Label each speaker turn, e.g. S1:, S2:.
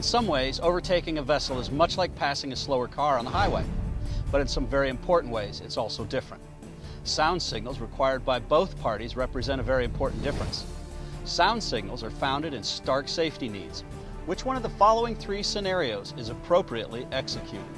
S1: In some ways, overtaking a vessel is much like passing a slower car on the highway, but in some very important ways, it's also different. Sound signals required by both parties represent a very important difference. Sound signals are founded in stark safety needs. Which one of the following three scenarios is appropriately executed?